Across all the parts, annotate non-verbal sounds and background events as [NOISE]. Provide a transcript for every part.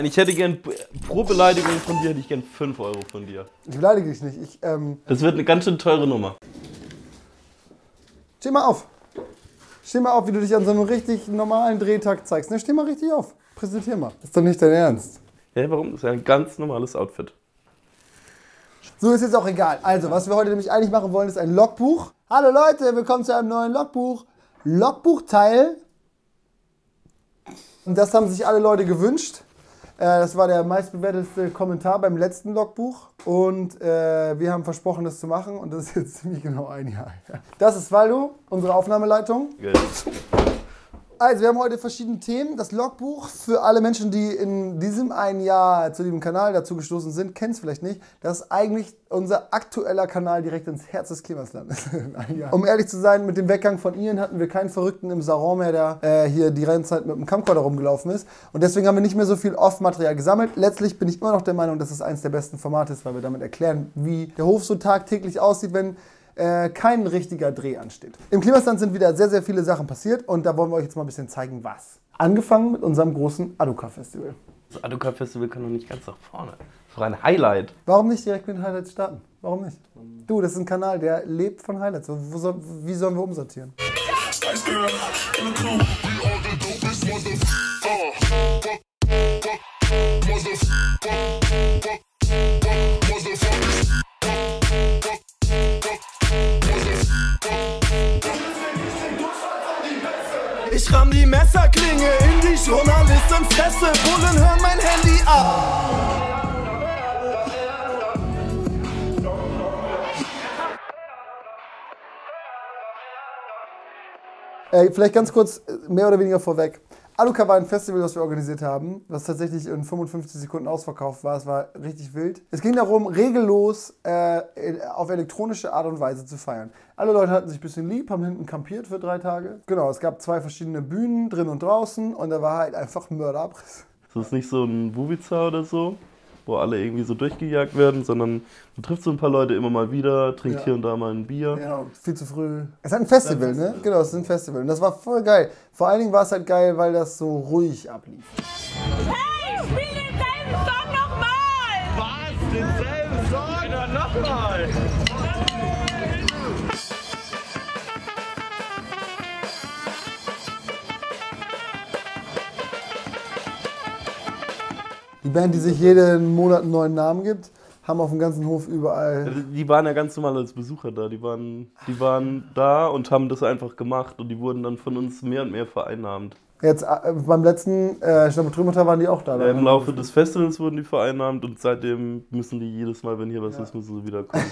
Ich hätte gern pro Beleidigung von dir hätte ich gern 5 Euro von dir. Ich beleidige dich nicht. Ich, ähm, Das wird eine ganz schön teure Nummer. steh mal auf. Steh mal auf, wie du dich an so einem richtig normalen Drehtag zeigst. Ne, steh mal richtig auf. Präsentier mal. Ist doch nicht dein Ernst. Hä, warum? Das ist ja ein ganz normales Outfit. So ist jetzt auch egal. Also, was wir heute nämlich eigentlich machen wollen, ist ein Logbuch. Hallo Leute, willkommen zu einem neuen Logbuch. Logbuchteil. Und das haben sich alle Leute gewünscht. Äh, Das war der meistbewertete Kommentar beim letzten Logbuch. Und äh, wir haben versprochen, das zu machen. Und das ist jetzt [LAUGHS] ziemlich genau ein Jahr. Das ist Waldo, unsere Aufnahmeleitung. Geil. Also, wir haben heute verschiedene Themen. Das Logbuch für alle Menschen, die in diesem einen Jahr zu diesem Kanal dazu gestoßen sind, kennen es vielleicht nicht. Das ist eigentlich unser aktueller Kanal direkt ins Herz des Klimaslandes. [LAUGHS] Um ehrlich zu sein, mit dem Weggang von Ian hatten wir keinen Verrückten im Saron mehr, der äh, hier die ganze Zeit mit dem Camcorder rumgelaufen ist. Und deswegen haben wir nicht mehr so viel Off-Material gesammelt. Letztlich bin ich immer noch der Meinung, dass es eines der besten Formate ist, weil wir damit erklären, wie der Hof so tagtäglich aussieht, wenn äh, kein richtiger Dreh ansteht. Im Klimastand sind wieder sehr, sehr viele Sachen passiert und da wollen wir euch jetzt mal ein bisschen zeigen, was. Angefangen mit unserem großen Aduka-Festival. Das Aduka Festival kann doch nicht ganz nach vorne. Das ist doch ein Highlight. Warum nicht direkt mit den Highlights starten? Warum nicht? Du, das ist ein Kanal, der lebt von Highlights. Wo soll, wie sollen wir umsortieren? Ich ramm die Messerklinge in die Journalistenfresse. Bullen hören mein Handy ab. Äh, vielleicht ganz kurz, äh, mehr oder weniger vorweg. Aluka war ein Festival, das wir organisiert haben, was tatsächlich in 55 Sekunden ausverkauft war. Es war richtig wild. Es ging darum, regellos äh, auf elektronische Art und Weise zu feiern. Alle Leute hatten sich ein bisschen lieb, haben hinten kampiert für drei Tage. Genau, es gab zwei verschiedene Bühnen, drin und draußen, und da war halt einfach Mörderabriss. Das ist nicht so ein Bubiza oder so, wo alle irgendwie so durchgejagt werden, sondern du triffst so ein paar Leute immer mal wieder, trinkt Ja. hier und da mal ein Bier. Ja, viel zu früh. Es ist ein Festival, ne? Genau, es ist ein Festival. Und das war voll geil. Vor allen Dingen war es halt geil, weil das so ruhig ablief. Hey, Die Band, die sich jeden Monat einen neuen Namen gibt, haben auf dem ganzen Hof überall. Also Die waren ja ganz normal als Besucher da. Die waren, die waren da und haben das einfach gemacht und die wurden dann von uns mehr und mehr vereinnahmt. Jetzt äh, beim letzten äh, Schnappertrümmerter waren die auch da. Äh, Im Laufe des Festivals wurden die vereinnahmt und seitdem müssen die jedes Mal, wenn hier was ist, müssen sie wieder [LAUGHS] kommen.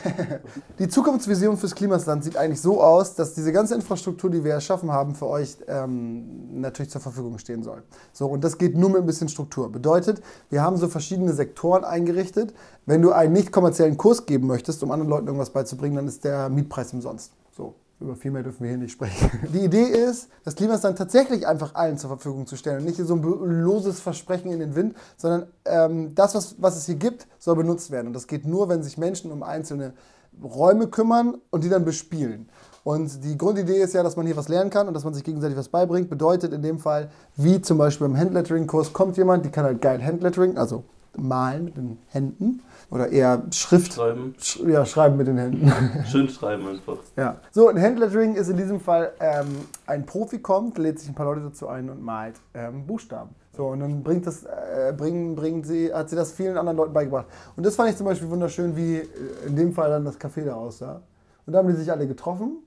Die Zukunftsvision fürs Klimasland sieht eigentlich so aus, dass diese ganze Infrastruktur, die wir erschaffen haben, für euch ähm, natürlich zur Verfügung stehen soll. So, und das geht nur mit ein bisschen Struktur. Bedeutet, wir haben so verschiedene Sektoren eingerichtet. Wenn du einen nicht kommerziellen Kurs geben möchtest, um anderen Leuten irgendwas beizubringen, dann ist der Mietpreis umsonst. So. Über viel mehr dürfen wir hier nicht sprechen. [LAUGHS] Die Idee ist, das Klimasland tatsächlich einfach allen zur Verfügung zu stellen und nicht so ein loses Versprechen in den Wind, sondern ähm, das, was, was es hier gibt, soll benutzt werden. Und das geht nur, wenn sich Menschen um einzelne Räume kümmern und die dann bespielen. Und die Grundidee ist ja, dass man hier was lernen kann und dass man sich gegenseitig was beibringt. Bedeutet in dem Fall, wie zum Beispiel im Handlettering-Kurs kommt jemand, die kann halt geil Handlettering, also malen mit den Händen oder eher Schrift, Schreiben. Sch ja, schreiben mit den Händen. [LAUGHS] Schön schreiben einfach. Ja. So, ein Handlettering ist in diesem Fall, ähm, ein Profi kommt, lädt sich ein paar Leute dazu ein und malt ähm, Buchstaben. So, und dann bringt das, äh, bringen, bringt sie, hat sie das vielen anderen Leuten beigebracht. Und das fand ich zum Beispiel wunderschön, wie äh, in dem Fall dann das Café da aussah. Und da haben die sich alle getroffen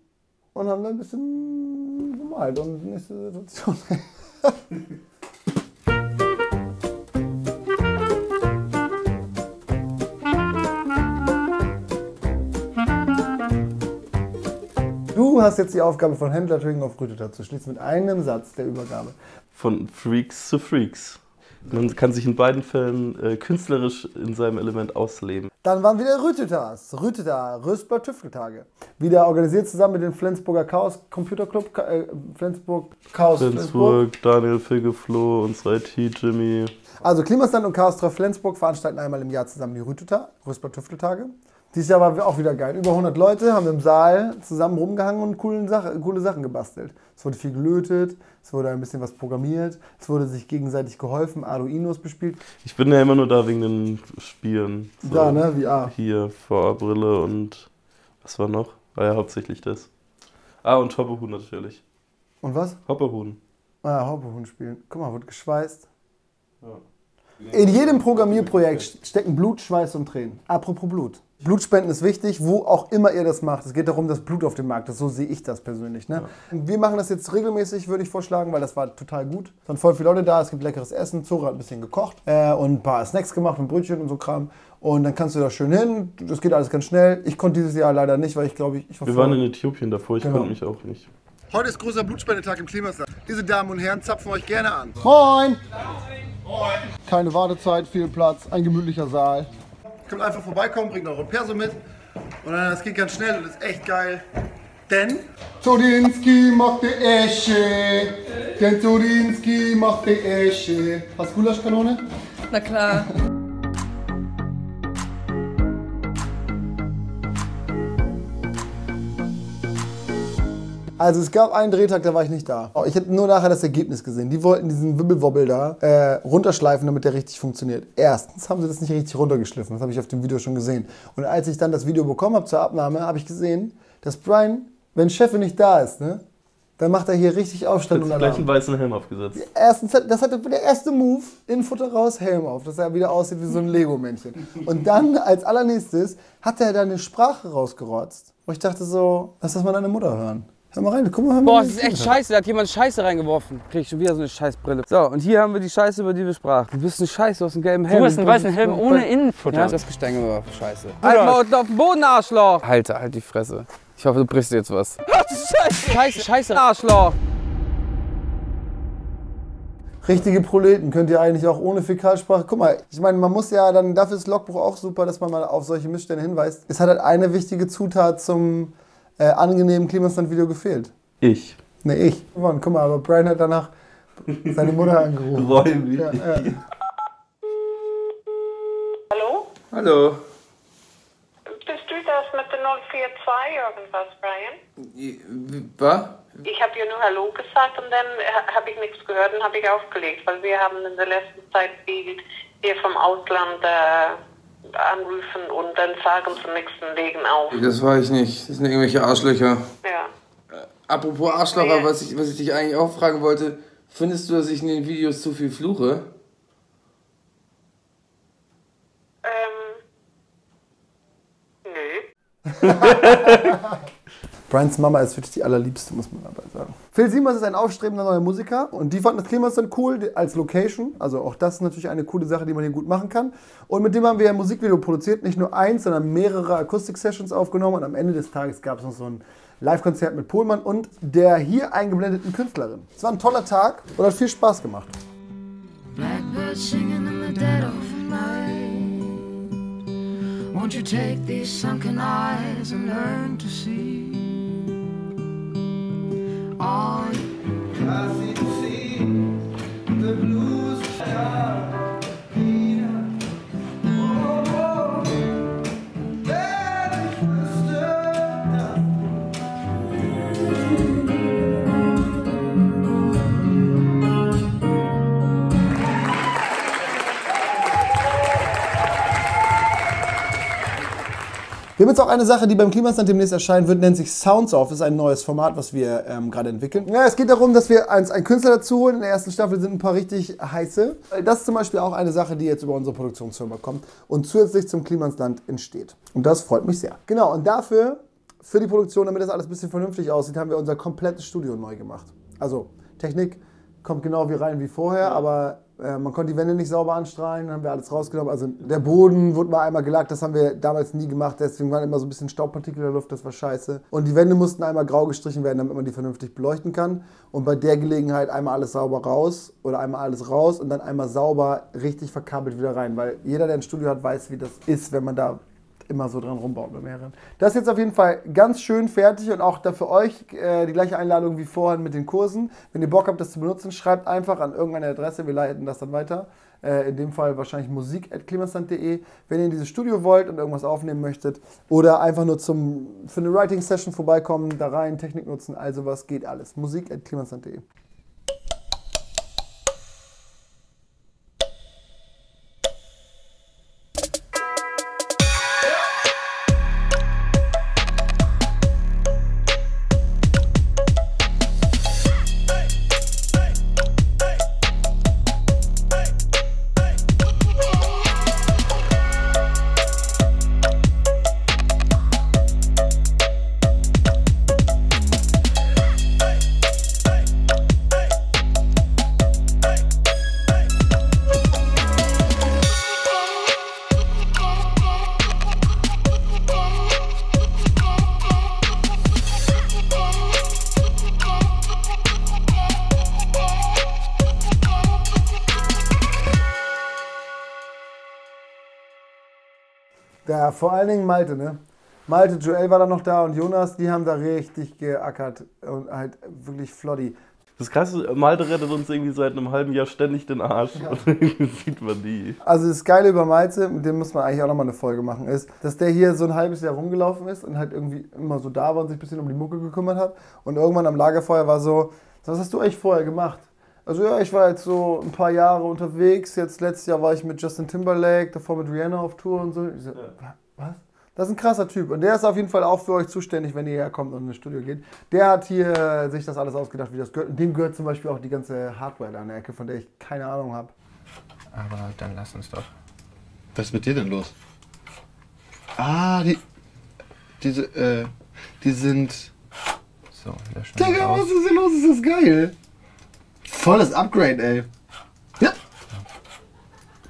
und haben dann ein bisschen gemalt und nächste Situation. [LAUGHS] Du hast jetzt die Aufgabe von Handlettering auf Rüteta zu schließen mit einem Satz der Übergabe. Von Freaks zu Freaks. Man kann sich in beiden Fällen äh, künstlerisch in seinem Element ausleben. Dann waren wieder Rütetas, Rüteta, Röstber Tüfteltage. Wieder organisiert zusammen mit dem Flensburger Chaos Computer Club, äh, Flensburg Chaos Flensburg. Flensburg, Daniel Figefloh, unsere IT, Jimmy. Also Klimastand und Chaos Treff Flensburg veranstalten einmal im Jahr zusammen die Rüteta, Röstber Tüfteltage. Dieses Jahr war auch wieder geil. Über 100 Leute haben im Saal zusammen rumgehangen und coole, Sache, coole Sachen gebastelt. Es wurde viel gelötet, es wurde ein bisschen was programmiert, es wurde sich gegenseitig geholfen, Arduinos bespielt. Ich bin ja immer nur da wegen den Spielen. So, Da, ne? VR. Hier, VR-Brille und was war noch? War ja hauptsächlich das. Ah, und Hoppehuhn natürlich. Und was? Hoppehuhn. Ah, Hauptbehuhn spielen. Guck mal, wird geschweißt. In jedem Programmierprojekt stecken Blut, Schweiß und Tränen. Apropos Blut. Blutspenden ist wichtig, wo auch immer ihr das macht. Es geht darum, dass Blut auf dem Markt ist. So sehe ich das persönlich. Ne? Wir machen das jetzt regelmäßig, würde ich vorschlagen, weil das war total gut. Es waren voll viele Leute da, es gibt leckeres Essen. Zora hat ein bisschen gekocht äh, und ein paar Snacks gemacht mit Brötchen und so Kram. Und dann kannst du da schön hin. Das geht alles ganz schnell. Ich konnte dieses Jahr leider nicht, weil ich glaube, ich, ich war Wir waren in Äthiopien davor, ich Genau. konnte mich auch nicht. Heute ist großer Blutspendetag im Klimasaal. Diese Damen und Herren zapfen euch gerne an. Moin! Keine Wartezeit, viel Platz, ein gemütlicher Saal. Könnt einfach vorbeikommen, bringt eure Perso mit. Und dann, das geht ganz schnell und ist echt geil. Denn Zodinski macht die Esche, denn Zodinski macht die Esche. Hast du Gulaschkanone? Na klar. Also es gab einen Drehtag, da war ich nicht da. Oh, Ich hätte nur nachher das Ergebnis gesehen. Die wollten diesen Wibbelwobbel da äh, runterschleifen, damit der richtig funktioniert. Erstens haben sie das nicht richtig runtergeschliffen. Das habe ich auf dem Video schon gesehen. Und als ich dann das Video bekommen habe zur Abnahme, habe ich gesehen, dass Brian, wenn Chef nicht da ist, ne, dann macht er hier richtig Aufstand und gleich Alarm. einen weißen Helm aufgesetzt. Erstens, hat- das hatte der erste Move, Innenfutter raus, Helm auf, dass er wieder aussieht wie so ein Lego-Männchen. Und dann als allernächstes hat er da eine Sprache rausgerotzt, wo ich dachte so, lass das mal deine Mutter hören. Hör mal rein, guck mal. Boah, das ist echt scheiße. Da hat jemand Scheiße reingeworfen. Krieg ich schon wieder so eine Scheißbrille. So, und hier haben wir die Scheiße, über die wir sprachen. Du bist ein Scheiße, du hast einen gelben Helm. Du hast einen weißen Helm ohne Innenfutter. Ja, das Gestänge war scheiße. Halt mal unten auf den Boden, Arschloch! Halte, halt die Fresse. Ich hoffe, du brichst jetzt was. [LAUGHS] Scheiße, scheiße, scheiße, Arschloch! Richtige Proleten könnt ihr eigentlich auch ohne Fäkalsprache. Guck mal, ich meine, man muss ja dann, dafür ist Logbuch auch super, dass man mal auf solche Missstände hinweist. Es hat halt eine wichtige Zutat zum äh, angenehmen Klimastand-Video gefehlt. Ich. Ne, ich. Mann, guck mal, aber Brian hat danach seine Mutter angerufen. Räumlich. Ja, ja. Hallo? Hallo. Bist du das mit der 042 irgendwas, Brian? Was? Ich habe dir nur Hallo gesagt und dann äh, habe ich nichts gehört und habe ich aufgelegt, weil wir haben in der letzten Zeit viel hier vom Ausland äh, anrufen und dann sagen zum nächsten Legen auf. Das war ich nicht. Das sind irgendwelche Arschlöcher. Ja. Apropos Arschlocher, was ich, was ich dich eigentlich auch fragen wollte. Findest du, dass ich in den Videos zu viel fluche? Ähm. Nö. [LAUGHS] [LAUGHS] Brians Mama ist wirklich die allerliebste, muss man dabei sagen. Phil Siemers ist ein aufstrebender neuer Musiker und die fanden das Klimastand cool die- als Location. Also auch das ist natürlich eine coole Sache, die man hier gut machen kann. Und mit dem haben wir ein Musikvideo produziert, nicht nur eins, sondern mehrere Akustik-Sessions aufgenommen. Und am Ende des Tages gab es noch so ein Live-Konzert mit Pohlmann und der hier eingeblendeten Künstlerin. Es war ein toller Tag und hat viel Spaß gemacht. Blackbird singing in the dead of night. Won't you take these sunken eyes and learn to see on. I see the blues. Wir haben jetzt auch eine Sache, die beim Klimastand demnächst erscheinen wird, nennt sich Sounds Off. Das ist ein neues Format, was wir ähm, gerade entwickeln. Ja, es geht darum, dass wir uns einen Künstler dazu holen. In der ersten Staffel sind ein paar richtig heiße. Das ist zum Beispiel auch eine Sache, die jetzt über unsere Produktionsfirma kommt und zusätzlich zum Klimansland entsteht. Und das freut mich sehr. Genau, und dafür, für die Produktion, damit das alles ein bisschen vernünftig aussieht, haben wir unser komplettes Studio neu gemacht. Also, Technik kommt genau wie rein wie vorher, aber äh, man konnte die Wände nicht sauber anstrahlen, dann haben wir alles rausgenommen. Also der Boden wurde mal einmal gelackt, das haben wir damals nie gemacht, deswegen waren immer so ein bisschen Staubpartikel in der Luft, das war scheiße. Und die Wände mussten einmal grau gestrichen werden, damit man die vernünftig beleuchten kann. Und bei der Gelegenheit einmal alles sauber raus oder einmal alles raus und dann einmal sauber richtig verkabelt wieder rein, weil jeder, der ein Studio hat, weiß, wie das ist, wenn man da immer so dran rumbaut bei mehreren. Das ist jetzt auf jeden Fall ganz schön fertig und auch da für euch äh, die gleiche Einladung wie vorhin mit den Kursen. Wenn ihr Bock habt, das zu benutzen, schreibt einfach an irgendeine Adresse, wir leiten das dann weiter. Äh, in dem Fall wahrscheinlich musik.klimasland.de. Wenn ihr in dieses Studio wollt und irgendwas aufnehmen möchtet oder einfach nur zum, für eine Writing-Session vorbeikommen, da rein, Technik nutzen, also was geht alles. Musik.klimasland.de. Ja, vor allen Dingen Malte, ne? Malte, Joel war da noch da und Jonas, die haben da richtig geackert und halt wirklich floddy. Das krasse, Malte rettet uns irgendwie seit einem halben Jahr ständig den Arsch. Und [LAUGHS] irgendwie sieht man die. Also das Geile über Malte, mit dem muss man eigentlich auch nochmal eine Folge machen, ist, dass der hier so ein halbes Jahr rumgelaufen ist und halt irgendwie immer so da war und sich ein bisschen um die Mucke gekümmert hat. Und irgendwann am Lagerfeuer war so, was hast du eigentlich vorher gemacht? Also ja, ich war jetzt so ein paar Jahre unterwegs. Jetzt letztes Jahr war ich mit Justin Timberlake, davor mit Rihanna auf Tour und so. Ich so was? Das ist ein krasser Typ. Und der ist auf jeden Fall auch für euch zuständig, wenn ihr herkommt und in das Studio geht. Der hat hier äh, sich das alles ausgedacht, wie das gehört. Und dem gehört zum Beispiel auch die ganze Hardware da an der Ecke, von der ich keine Ahnung habe. Aber dann lass uns doch. Was ist mit dir denn los? Ah, die. Diese, äh. Die sind. So, löschen Digga, was ist hier los? Ist das geil? Volles Upgrade, ey.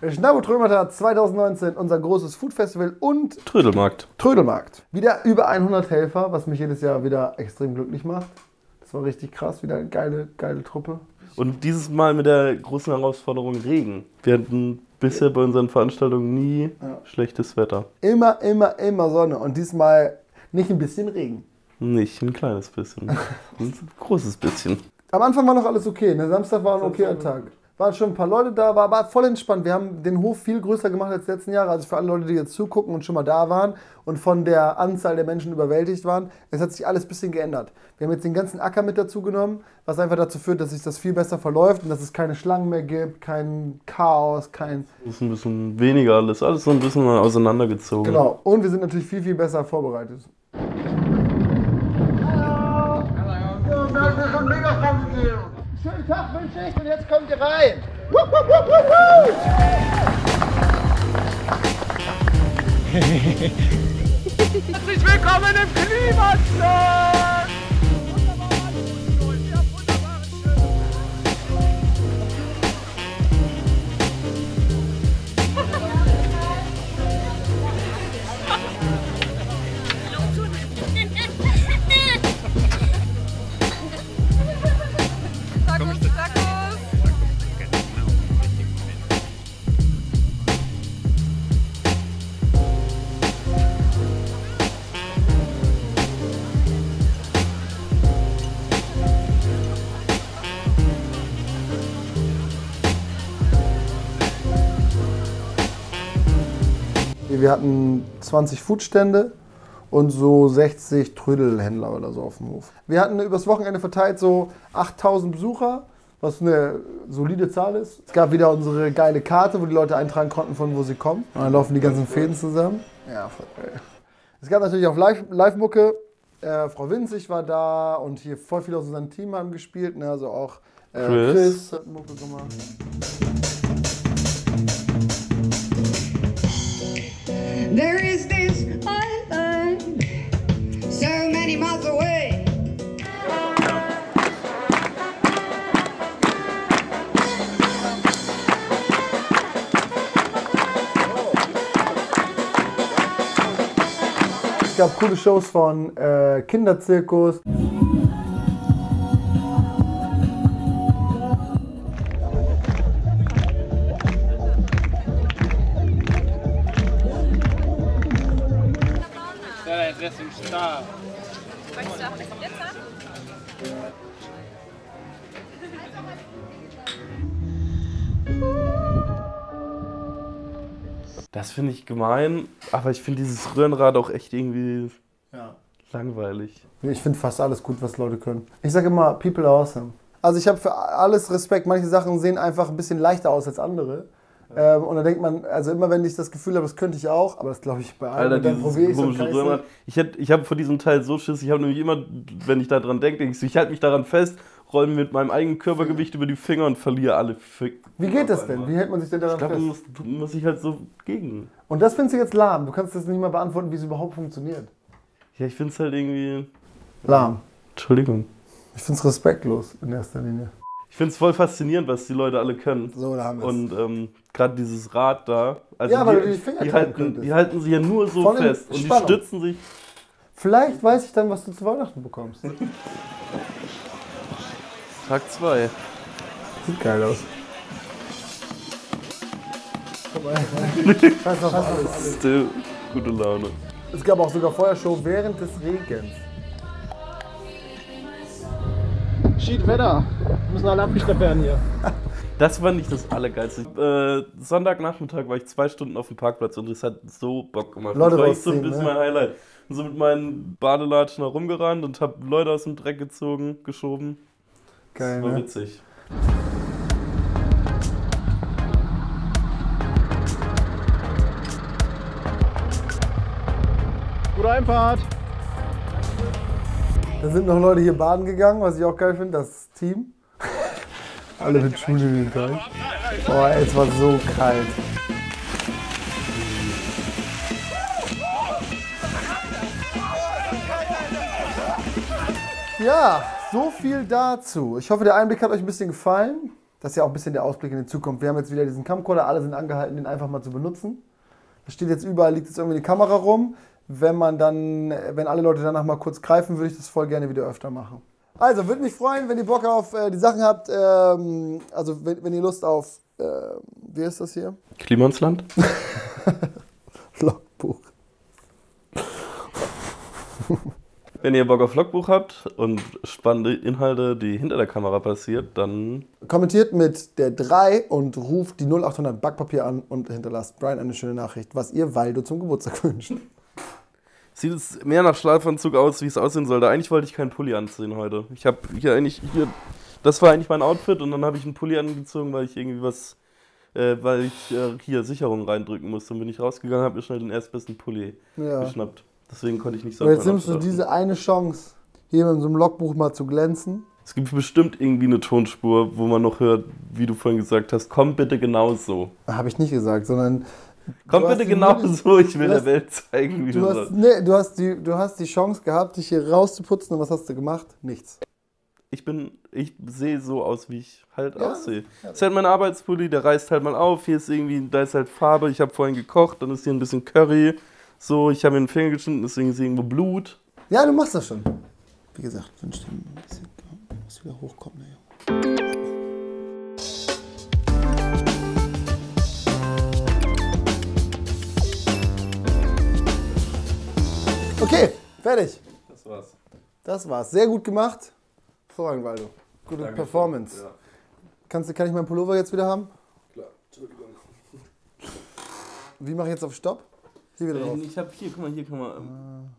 Schnabutrömerter 2019, unser großes Food-Festival und Trödelmarkt. Trödelmarkt. Wieder über 100 Helfer, was mich jedes Jahr wieder extrem glücklich macht. Das war richtig krass, wieder eine geile, geile Truppe. Und dieses Mal mit der großen Herausforderung Regen. Wir hatten bisher bei unseren Veranstaltungen nie schlechtes Wetter. Immer, immer, immer Sonne und diesmal nicht ein bisschen Regen. Nicht ein kleines bisschen. [LAUGHS] Ein großes bisschen. Am Anfang war noch alles okay. Ne? Samstag war ein okayer Tag. Waren schon ein paar Leute da, war aber voll entspannt. Wir haben den Hof viel größer gemacht als letzten Jahre. Also für alle Leute, die jetzt zugucken und schon mal da waren und von der Anzahl der Menschen überwältigt waren, es hat sich alles ein bisschen geändert. Wir haben jetzt den ganzen Acker mit dazu genommen, was einfach dazu führt, dass sich das viel besser verläuft und dass es keine Schlangen mehr gibt, kein Chaos, kein. Es ist ein bisschen weniger alles. Alles so ein bisschen auseinandergezogen. Genau. Und wir sind natürlich viel, viel besser vorbereitet. Tag wünsche ich und jetzt kommt ihr rein. Herzlich willkommen im Klimastadt! Wir hatten 20 Foodstände und so 60 Trödelhändler oder so auf dem Hof. Wir hatten übers Wochenende verteilt so 8000 Besucher, was eine solide Zahl ist. Es gab wieder unsere geile Karte, wo die Leute eintragen konnten, von wo sie kommen. Und dann laufen die ganzen Fäden zusammen. Ja, voll geil. Es gab natürlich auch Live- Live-Mucke. äh, Frau Winzig war da und hier voll viele aus unserem Team haben gespielt. Ne? Also auch äh, Chris. Chris hat Mucke gemacht. There is this island so many miles away. Es gab coole Shows von äh, Kinderzirkus. Dressing Star. Möchtest du auch ein bisschen glitzern? Das finde ich gemein, aber ich finde dieses Röhrenrad auch echt irgendwie ja. langweilig. Ich finde fast alles gut, was Leute können. Ich sage immer, people are awesome. Also ich habe für alles Respekt. Manche Sachen sehen einfach ein bisschen leichter aus als andere. Ähm, und da denkt man, also immer wenn ich das Gefühl habe, das könnte ich auch, aber das glaube ich bei allen. Alter, dann probiere ich Röhrenrad. Ich, hätt- ich habe vor diesem Teil so Schiss, ich habe nämlich immer, wenn ich da dran denke, denke ich so, ich halte mich daran fest, roll mit meinem eigenen Körpergewicht über die Finger und verliere alle nicht. Wie geht das denn? Wie hält man sich denn daran Ich glaube, fest? muss, muss ich halt so gegen. Und das findest du jetzt lahm. Du kannst das nicht mal beantworten, wie es überhaupt funktioniert. Ja, ich finde es halt irgendwie. Lahm. Entschuldigung. Ich finde es respektlos in erster Linie. Ich finde es voll faszinierend, was die Leute alle können. So, da haben wir es. Und ähm, gerade dieses Rad da. Also Ja, weil die, du die Finger die, halten, könntest. die halten sich ja nur so Voll fest. Und die stützen sich. Vielleicht weiß ich dann, was du zu Weihnachten bekommst. Tag 2. Sieht geil aus. Scheiß auf alles. [LAUGHS] Still, gute Laune. Es gab auch sogar Feuershow während des Regens. Schied Wetter. Wir müssen alle abgeschleppt werden hier. [LAUGHS] Das war nicht das Allergeilste. Äh, Sonntagnachmittag war ich zwei Stunden auf dem Parkplatz und es hat so Bock gemacht. Leute das war echt so ein bisschen ne? mein Highlight. Und so mit meinen Badelatschen herumgerannt und hab Leute aus dem Dreck gezogen, geschoben. Geil, das war ne? witzig. Gute Einfahrt. Da sind noch Leute hier baden gegangen, was ich auch geil finde, das Team. [LAUGHS] Alle mit Schuhen in den Teich. Oh, ey, es war so kalt. Ja, so viel dazu. Ich hoffe, der Einblick hat euch ein bisschen gefallen. Das ist ja auch ein bisschen der Ausblick in die Zukunft. Wir haben jetzt wieder diesen Camcorder, alle sind angehalten, den einfach mal zu benutzen. Da steht jetzt überall, liegt jetzt irgendwie eine Kamera rum. Wenn man dann, wenn alle Leute danach mal kurz greifen, würde ich das voll gerne wieder öfter machen. Also, würde mich freuen, wenn ihr Bock auf äh, die Sachen habt. Ähm, also, wenn, wenn ihr Lust auf, äh, wie ist das hier? Klima ins Land? [LAUGHS] Logbuch. Wenn ihr Bock auf Logbuch habt und spannende Inhalte, die hinter der Kamera passiert, dann Kommentiert mit der 3 und ruft die 0800 Backpapier an und hinterlasst Brian eine schöne Nachricht, was ihr Waldo zum Geburtstag [LAUGHS] wünscht. Sieht es mehr nach Schlafanzug aus, wie es aussehen sollte. Eigentlich wollte ich keinen Pulli anziehen heute. Ich habe hier eigentlich hier, das war eigentlich mein Outfit und dann habe ich einen Pulli angezogen, weil ich irgendwie was, äh, weil ich äh, hier Sicherungen reindrücken musste. Und bin ich rausgegangen, habe mir schnell den erstbesten Pulli Ja. geschnappt. Deswegen konnte ich nicht auf jetzt nimmst du diese eine Chance, hier in so einem Logbuch mal zu glänzen. Es gibt bestimmt irgendwie eine Tonspur, wo man noch hört, wie du vorhin gesagt hast, komm bitte genau so. Habe ich nicht gesagt, sondern. Komm du bitte genau so, ich will du der hast- Welt zeigen, wie du, Du hast, nee, du, hast die, du hast die Chance gehabt, dich hier rauszuputzen und was hast du gemacht? Nichts. Ich bin, ich sehe so aus, wie ich halt Ja, aussehe. Das ist halt mein Arbeitspulli, der reißt halt mal auf. Hier ist irgendwie, da ist halt Farbe. Ich habe vorhin gekocht, dann ist hier ein bisschen Curry. So, ich habe mir den Finger geschnitten, deswegen ist hier irgendwo Blut. Ja, du machst das schon. Wie gesagt, wünsche dir ein bisschen. Muss wieder hochkommen, der Okay, fertig. Das war's. Das war's. Sehr gut gemacht. Hervorragend, Waldo. Gute Dankeschön. Performance. Ja. Kannst, du- kann ich meinen Pullover jetzt wieder haben? Klar, Entschuldigung. Wie mache ich jetzt auf Stopp? Hier wieder drauf. Ich habe hier, guck mal, hier kann man.